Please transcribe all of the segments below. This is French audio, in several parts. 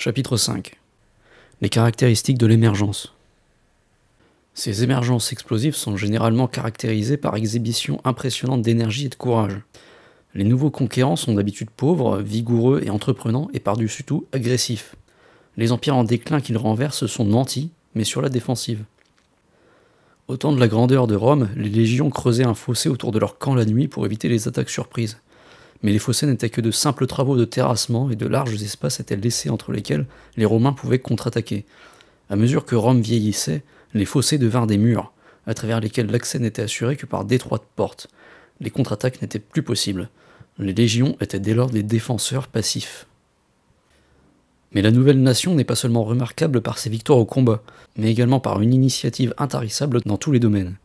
Chapitre 5 Les caractéristiques de l'émergence. Ces émergences explosives sont généralement caractérisées par exhibition impressionnante d'énergie et de courage. Les nouveaux conquérants sont d'habitude pauvres, vigoureux et entreprenants et par-dessus tout agressifs. Les empires en déclin qu'ils renversent sont nantis, mais sur la défensive. Au temps de la grandeur de Rome, les légions creusaient un fossé autour de leur camp la nuit pour éviter les attaques surprises. Mais les fossés n'étaient que de simples travaux de terrassement et de larges espaces étaient laissés entre lesquels les Romains pouvaient contre-attaquer. À mesure que Rome vieillissait, les fossés devinrent des murs, à travers lesquels l'accès n'était assuré que par d'étroites portes. Les contre-attaques n'étaient plus possibles. Les légions étaient dès lors des défenseurs passifs. Mais la nouvelle nation n'est pas seulement remarquable par ses victoires au combat, mais également par une initiative intarissable dans tous les domaines.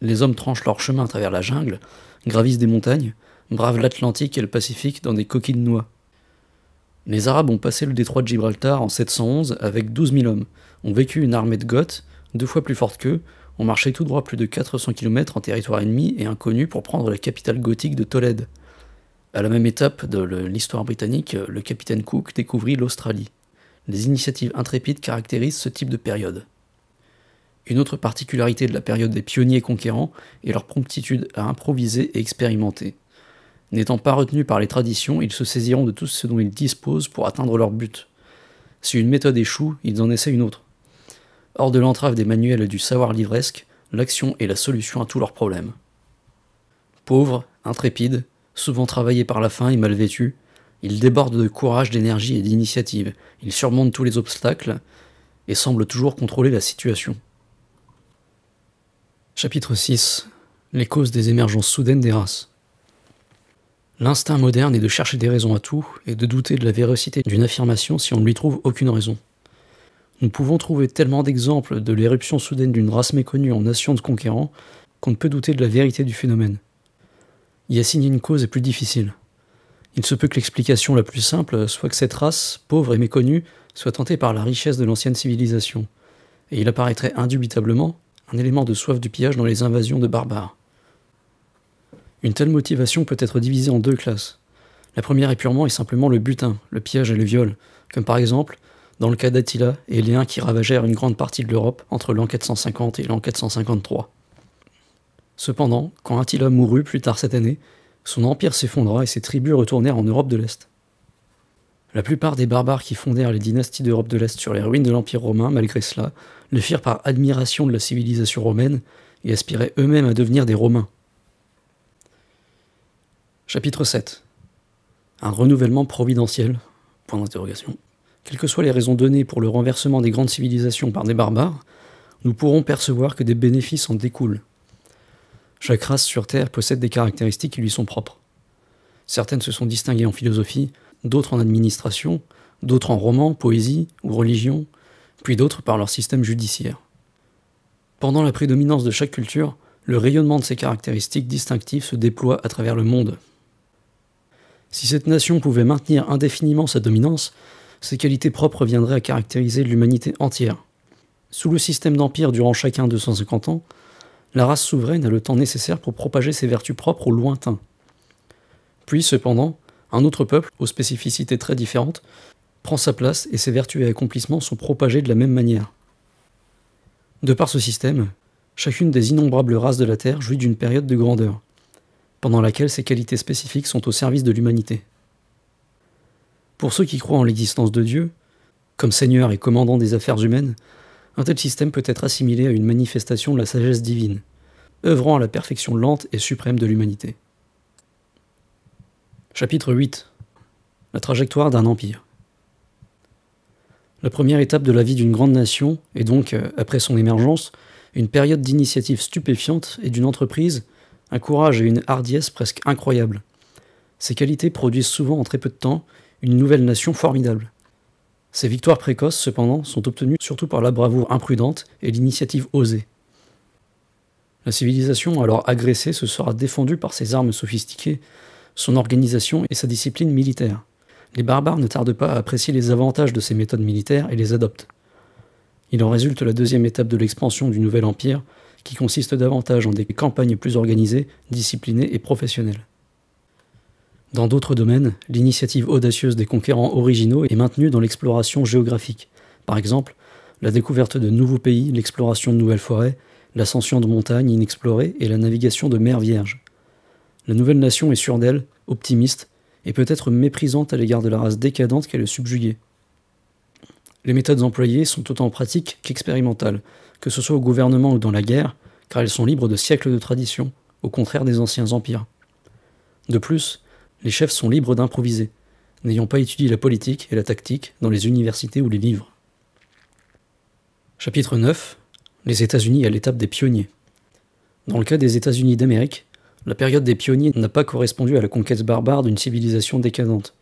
Les hommes tranchent leur chemin à travers la jungle, gravissent des montagnes, bravent l'Atlantique et le Pacifique dans des coquilles de noix. Les Arabes ont passé le détroit de Gibraltar en 711 avec 12 000 hommes, ont vécu une armée de Goths, deux fois plus forte qu'eux, ont marché tout droit plus de 400 km en territoire ennemi et inconnu pour prendre la capitale gothique de Tolède. À la même étape de l'histoire britannique, le capitaine Cook découvrit l'Australie. Les initiatives intrépides caractérisent ce type de période. Une autre particularité de la période des pionniers conquérants est leur promptitude à improviser et expérimenter. N'étant pas retenus par les traditions, ils se saisiront de tout ce dont ils disposent pour atteindre leur but. Si une méthode échoue, ils en essaient une autre. Hors de l'entrave des manuels du savoir livresque, l'action est la solution à tous leurs problèmes. Pauvres, intrépides, souvent travaillés par la faim et mal vêtus, ils débordent de courage, d'énergie et d'initiative, ils surmontent tous les obstacles et semblent toujours contrôler la situation. Chapitre 6 Les causes des émergences soudaines des races. L'instinct moderne est de chercher des raisons à tout et de douter de la véracité d'une affirmation si on ne lui trouve aucune raison. Nous pouvons trouver tellement d'exemples de l'éruption soudaine d'une race méconnue en nation de conquérants qu'on ne peut douter de la vérité du phénomène y assigner une cause est plus difficile. Il se peut que l'explication la plus simple soit que cette race, pauvre et méconnue, soit tentée par la richesse de l'ancienne civilisation, et il apparaîtrait indubitablement un élément de soif du pillage dans les invasions de barbares. Une telle motivation peut être divisée en deux classes. La première est purement et simplement le butin, le pillage et le viol, comme par exemple dans le cas d'Attila et Léon qui ravagèrent une grande partie de l'Europe entre l'an 450 et l'an 453. Cependant, quand Attila mourut plus tard cette année, son empire s'effondra et ses tribus retournèrent en Europe de l'Est. La plupart des barbares qui fondèrent les dynasties d'Europe de l'Est sur les ruines de l'Empire romain, malgré cela, le firent par admiration de la civilisation romaine et aspiraient eux-mêmes à devenir des Romains. Chapitre 7 Un renouvellement providentiel? Point d'interrogation. Quelles que soient les raisons données pour le renversement des grandes civilisations par des barbares, nous pourrons percevoir que des bénéfices en découlent. Chaque race sur Terre possède des caractéristiques qui lui sont propres. Certaines se sont distinguées en philosophie, d'autres en administration, d'autres en roman, poésie ou religion, puis d'autres par leur système judiciaire. Pendant la prédominance de chaque culture, le rayonnement de ces caractéristiques distinctives se déploie à travers le monde. Si cette nation pouvait maintenir indéfiniment sa dominance, ses qualités propres viendraient à caractériser l'humanité entière. Sous le système d'empire durant chacun 250 ans, la race souveraine a le temps nécessaire pour propager ses vertus propres au lointain. Puis, cependant, un autre peuple, aux spécificités très différentes, prend sa place et ses vertus et accomplissements sont propagés de la même manière. De par ce système, chacune des innombrables races de la Terre jouit d'une période de grandeur, pendant laquelle ses qualités spécifiques sont au service de l'humanité. Pour ceux qui croient en l'existence de Dieu, comme Seigneur et commandant des affaires humaines, un tel système peut être assimilé à une manifestation de la sagesse divine, œuvrant à la perfection lente et suprême de l'humanité. Chapitre 8 La trajectoire d'un empire. La première étape de la vie d'une grande nation est donc, euh, après son émergence, une période d'initiative stupéfiante et d'une entreprise, un courage et une hardiesse presque incroyables. Ces qualités produisent souvent en très peu de temps une nouvelle nation formidable. Ces victoires précoces, cependant, sont obtenues surtout par la bravoure imprudente et l'initiative osée. La civilisation, alors agressée, se sera défendue par ses armes sophistiquées, son organisation et sa discipline militaire. Les barbares ne tardent pas à apprécier les avantages de ces méthodes militaires et les adoptent. Il en résulte la deuxième étape de l'expansion du nouvel empire, qui consiste davantage en des campagnes plus organisées, disciplinées et professionnelles. Dans d'autres domaines, l'initiative audacieuse des conquérants originaux est maintenue dans l'exploration géographique. Par exemple, la découverte de nouveaux pays, l'exploration de nouvelles forêts, l'ascension de montagnes inexplorées et la navigation de mers vierges. La nouvelle nation est sûre d'elle, optimiste, et peut-être méprisante à l'égard de la race décadente qu'elle subjuguée. Les méthodes employées sont autant pratiques qu'expérimentales, que ce soit au gouvernement ou dans la guerre, car elles sont libres de siècles de tradition, au contraire des anciens empires. De plus, les chefs sont libres d'improviser, n'ayant pas étudié la politique et la tactique dans les universités ou les livres. Chapitre 9 Les États-Unis à l'étape des pionniers. Dans le cas des États-Unis d'Amérique, la période des pionniers n'a pas correspondu à la conquête barbare d'une civilisation décadente.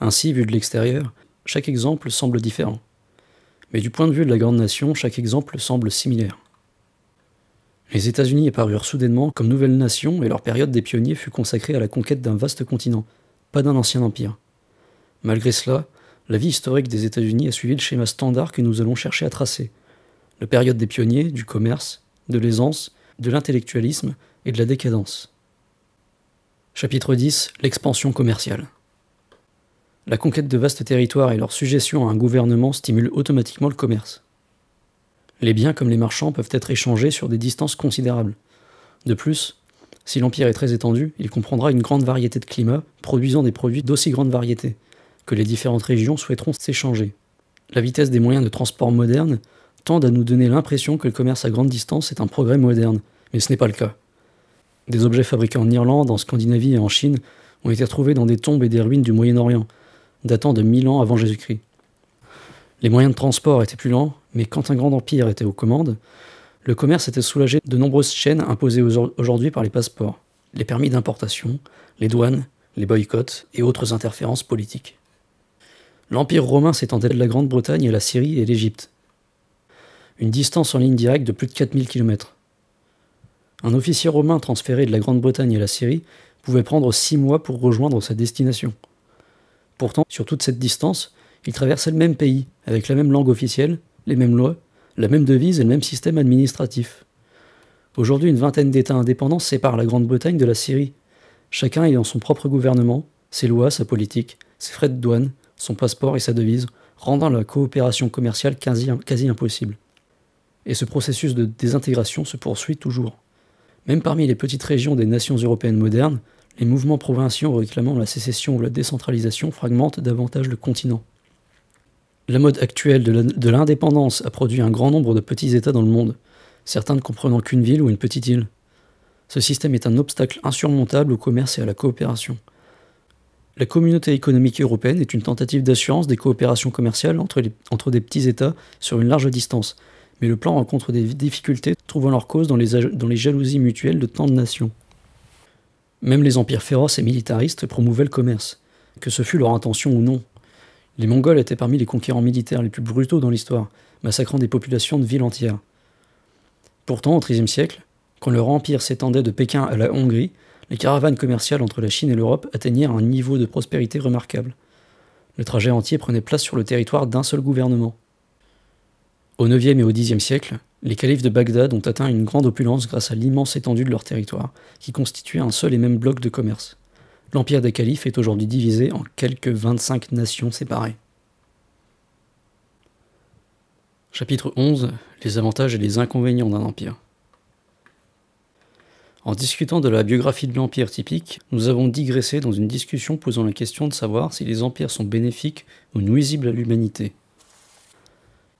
Ainsi, vu de l'extérieur, chaque exemple semble différent. Mais du point de vue de la grande nation, chaque exemple semble similaire. Les États-Unis apparurent soudainement comme nouvelle nation et leur période des pionniers fut consacrée à la conquête d'un vaste continent, pas d'un ancien empire. Malgré cela, la vie historique des États-Unis a suivi le schéma standard que nous allons chercher à tracer, la période des pionniers, du commerce, de l'aisance, de l'intellectualisme et de la décadence. Chapitre 10 L'expansion commerciale. La conquête de vastes territoires et leur suggestion à un gouvernement stimulent automatiquement le commerce. Les biens comme les marchands peuvent être échangés sur des distances considérables. De plus, si l'Empire est très étendu, il comprendra une grande variété de climats, produisant des produits d'aussi grande variété, que les différentes régions souhaiteront s'échanger. La vitesse des moyens de transport modernes tendent à nous donner l'impression que le commerce à grande distance est un progrès moderne, mais ce n'est pas le cas. Des objets fabriqués en Irlande, en Scandinavie et en Chine ont été retrouvés dans des tombes et des ruines du Moyen-Orient, datant de 1000 ans avant Jésus-Christ. Les moyens de transport étaient plus lents, mais quand un grand empire était aux commandes, le commerce était soulagé de nombreuses chaînes imposées aujourd'hui par les passeports, les permis d'importation, les douanes, les boycotts et autres interférences politiques. L'Empire romain s'étendait de la Grande-Bretagne à la Syrie et l'Égypte, une distance en ligne directe de plus de 4000 km. Un officier romain transféré de la Grande-Bretagne à la Syrie pouvait prendre six mois pour rejoindre sa destination. Pourtant, sur toute cette distance, il traversait le même pays, avec la même langue officielle, les mêmes lois, la même devise et le même système administratif. Aujourd'hui, une vingtaine d'États indépendants séparent la Grande-Bretagne de la Syrie, chacun ayant son propre gouvernement, ses lois, sa politique, ses frais de douane, son passeport et sa devise, rendant la coopération commerciale quasi, quasi impossible et ce processus de désintégration se poursuit toujours. Même parmi les petites régions des nations européennes modernes, les mouvements provinciaux réclamant la sécession ou la décentralisation fragmentent davantage le continent. La mode actuelle de l'indépendance a produit un grand nombre de petits États dans le monde, certains ne comprenant qu'une ville ou une petite île. Ce système est un obstacle insurmontable au commerce et à la coopération. La communauté économique européenne est une tentative d'assurance des coopérations commerciales entre, des petits États sur une large distance, mais le plan rencontre des difficultés, trouvant leur cause dans les jalousies mutuelles de tant de nations. Même les empires féroces et militaristes promouvaient le commerce, que ce fût leur intention ou non. Les Mongols étaient parmi les conquérants militaires les plus brutaux dans l'histoire, massacrant des populations de villes entières. Pourtant, au XIIIe siècle, quand leur empire s'étendait de Pékin à la Hongrie, les caravanes commerciales entre la Chine et l'Europe atteignirent un niveau de prospérité remarquable. Le trajet entier prenait place sur le territoire d'un seul gouvernement. Au IXe et au Xe siècle, les califes de Bagdad ont atteint une grande opulence grâce à l'immense étendue de leur territoire, qui constituait un seul et même bloc de commerce. L'empire des califes est aujourd'hui divisé en quelques 25 nations séparées. Chapitre 11 Les avantages et les inconvénients d'un empire. En discutant de la biographie de l'empire typique, nous avons digressé dans une discussion posant la question de savoir si les empires sont bénéfiques ou nuisibles à l'humanité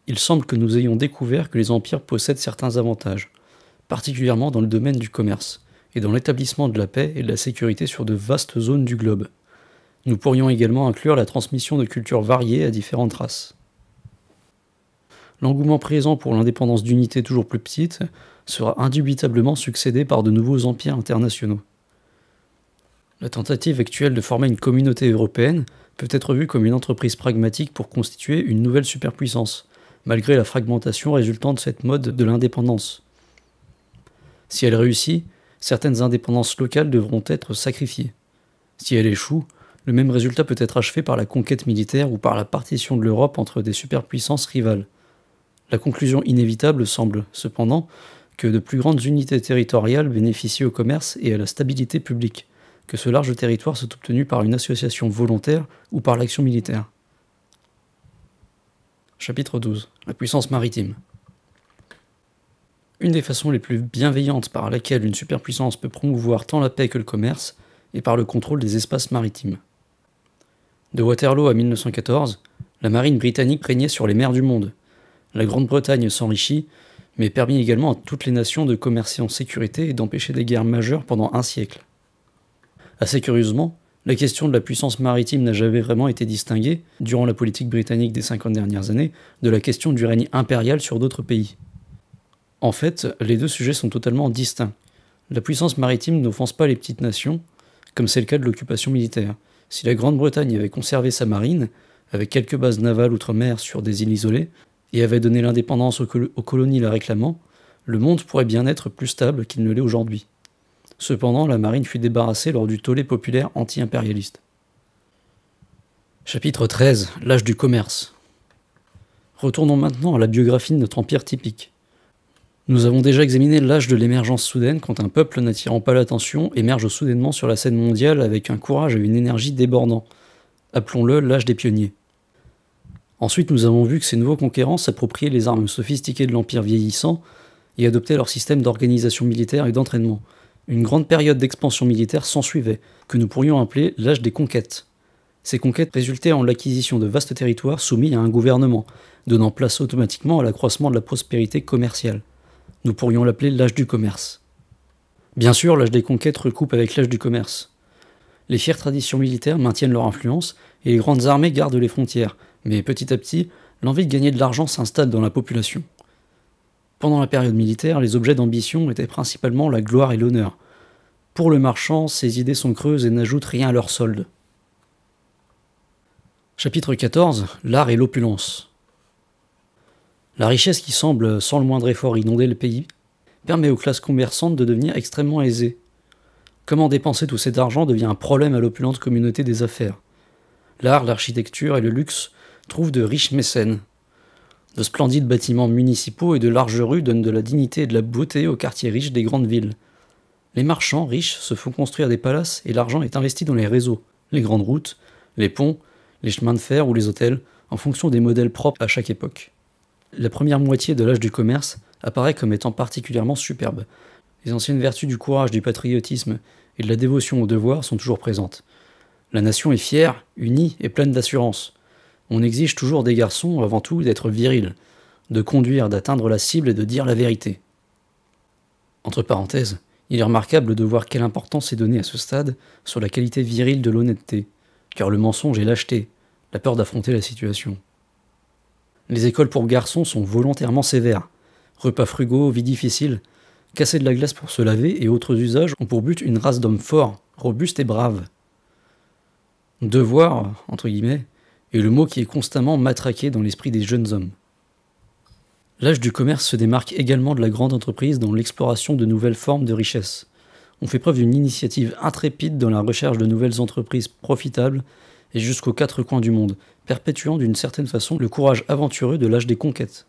il semble que nous ayons découvert que les empires possèdent certains avantages, particulièrement dans le domaine du commerce, et dans l'établissement de la paix et de la sécurité sur de vastes zones du globe. Nous pourrions également inclure la transmission de cultures variées à différentes races. L'engouement présent pour l'indépendance d'unités toujours plus petites sera indubitablement succédé par de nouveaux empires internationaux. La tentative actuelle de former une communauté européenne peut être vue comme une entreprise pragmatique pour constituer une nouvelle superpuissance, malgré la fragmentation résultant de cette mode de l'indépendance. Si elle réussit, certaines indépendances locales devront être sacrifiées. Si elle échoue, le même résultat peut être achevé par la conquête militaire ou par la partition de l'Europe entre des superpuissances rivales. La conclusion inévitable semble, cependant, que de plus grandes unités territoriales bénéficient au commerce et à la stabilité publique, que ce large territoire soit obtenu par une association volontaire ou par l'action militaire. Chapitre 12 La puissance maritime. Une des façons les plus bienveillantes par laquelle une superpuissance peut promouvoir tant la paix que le commerce est par le contrôle des espaces maritimes. De Waterloo à 1914, la marine britannique régnait sur les mers du monde. La Grande-Bretagne s'enrichit, mais permit également à toutes les nations de commercer en sécurité et d'empêcher des guerres majeures pendant un siècle. Assez curieusement, la question de la puissance maritime n'a jamais vraiment été distinguée, durant la politique britannique des 50 dernières années, de la question du règne impérial sur d'autres pays. En fait, les deux sujets sont totalement distincts. La puissance maritime n'offense pas les petites nations, comme c'est le cas de l'occupation militaire. Si la Grande-Bretagne avait conservé sa marine, avec quelques bases navales outre-mer sur des îles isolées, et avait donné l'indépendance aux, aux, colonies la réclamant, le monde pourrait bien être plus stable qu'il ne l'est aujourd'hui. Cependant, la marine fut débarrassée lors du tollé populaire anti-impérialiste. Chapitre 13 L'âge du commerce. Retournons maintenant à la biographie de notre empire typique. Nous avons déjà examiné l'âge de l'émergence soudaine quand un peuple n'attirant pas l'attention émerge soudainement sur la scène mondiale avec un courage et une énergie débordants. Appelons-le l'âge des pionniers. Ensuite, nous avons vu que ces nouveaux conquérants s'appropriaient les armes sophistiquées de l'Empire vieillissant et adoptaient leur système d'organisation militaire et d'entraînement. Une grande période d'expansion militaire s'ensuivait, que nous pourrions appeler l'âge des conquêtes. Ces conquêtes résultaient en l'acquisition de vastes territoires soumis à un gouvernement, donnant place automatiquement à l'accroissement de la prospérité commerciale. Nous pourrions l'appeler l'âge du commerce. Bien sûr, l'âge des conquêtes recoupe avec l'âge du commerce. Les fières traditions militaires maintiennent leur influence et les grandes armées gardent les frontières, mais petit à petit, l'envie de gagner de l'argent s'installe dans la population. Pendant la période militaire, les objets d'ambition étaient principalement la gloire et l'honneur. Pour le marchand, ses idées sont creuses et n'ajoutent rien à leur solde. Chapitre 14 L'art et l'opulence. La richesse qui semble, sans le moindre effort, inonder le pays, permet aux classes commerçantes de devenir extrêmement aisées. Comment dépenser tout cet argent devient un problème à l'opulente communauté des affaires. L'art, l'architecture et le luxe trouvent de riches mécènes. De splendides bâtiments municipaux et de larges rues donnent de la dignité et de la beauté aux quartiers riches des grandes villes. Les marchands riches se font construire des palaces et l'argent est investi dans les réseaux, les grandes routes, les ponts, les chemins de fer ou les hôtels, en fonction des modèles propres à chaque époque. La première moitié de l'âge du commerce apparaît comme étant particulièrement superbe. Les anciennes vertus du courage, du patriotisme et de la dévotion au devoir sont toujours présentes. La nation est fière, unie et pleine d'assurance on exige toujours des garçons, avant tout, d'être virils, de conduire, d'atteindre la cible et de dire la vérité. Entre parenthèses, il est remarquable de voir quelle importance est donnée à ce stade sur la qualité virile de l'honnêteté, car le mensonge est lâcheté, la peur d'affronter la situation. Les écoles pour garçons sont volontairement sévères. Repas frugaux, vie difficile, casser de la glace pour se laver et autres usages ont pour but une race d'hommes forts, robustes et braves. Devoir, entre guillemets, et le mot qui est constamment matraqué dans l'esprit des jeunes hommes. L'âge du commerce se démarque également de la grande entreprise dans l'exploration de nouvelles formes de richesse. On fait preuve d'une initiative intrépide dans la recherche de nouvelles entreprises profitables et jusqu'aux quatre coins du monde, perpétuant d'une certaine façon le courage aventureux de l'âge des conquêtes.